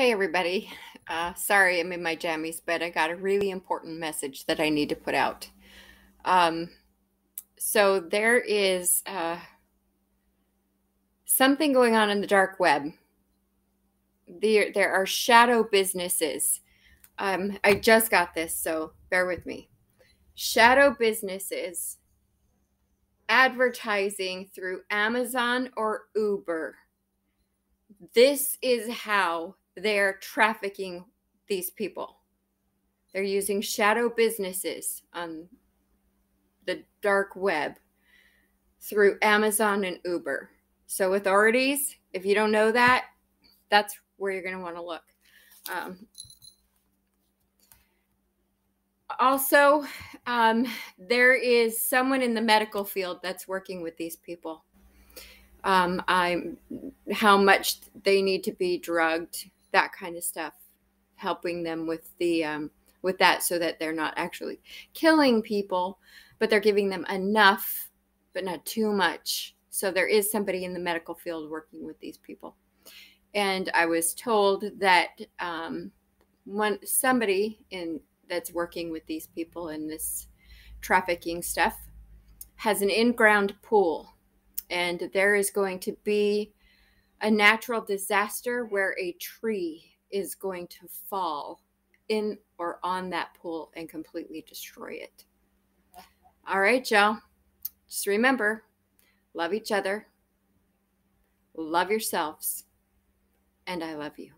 Hey, everybody. Uh, sorry I'm in my jammies, but I got a really important message that I need to put out. Um, so, there is uh, something going on in the dark web. There, there are shadow businesses. Um, I just got this, so bear with me. Shadow businesses advertising through Amazon or Uber. This is how they're trafficking these people. They're using shadow businesses on the dark web through Amazon and Uber. So, authorities, if you don't know that, that's where you're going to want to look. Um, also, um, there is someone in the medical field that's working with these people. Um, I'm how much they need to be drugged, that kind of stuff, helping them with the um, with that so that they're not actually killing people, but they're giving them enough, but not too much. So there is somebody in the medical field working with these people, and I was told that um, one somebody in that's working with these people in this trafficking stuff has an in-ground pool and there is going to be a natural disaster where a tree is going to fall in or on that pool and completely destroy it. All right, y'all. Just remember love each other, love yourselves, and I love you.